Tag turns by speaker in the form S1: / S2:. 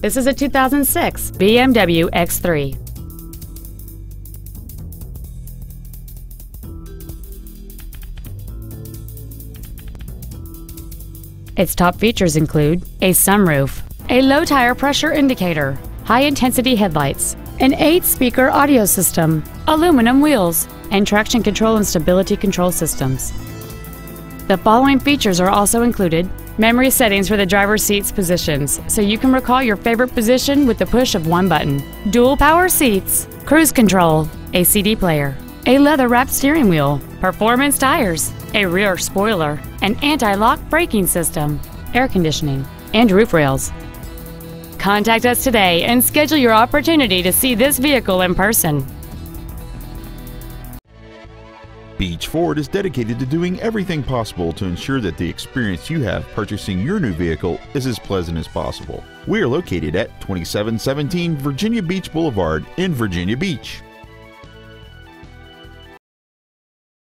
S1: This is a 2006 BMW X3. Its top features include a sunroof, a low tire pressure indicator, high intensity headlights, an 8 speaker audio system, aluminum wheels, and traction control and stability control systems. The following features are also included memory settings for the driver's seat's positions, so you can recall your favorite position with the push of one button, dual power seats, cruise control, a CD player, a leather wrapped steering wheel, performance tires, a rear spoiler, an anti lock braking system, air conditioning, and roof rails. Contact us today and schedule your opportunity to see this vehicle in person.
S2: Beach Ford is dedicated to doing everything possible to ensure that the experience you have purchasing your new vehicle is as pleasant as possible. We are located at 2717 Virginia Beach Boulevard in Virginia Beach.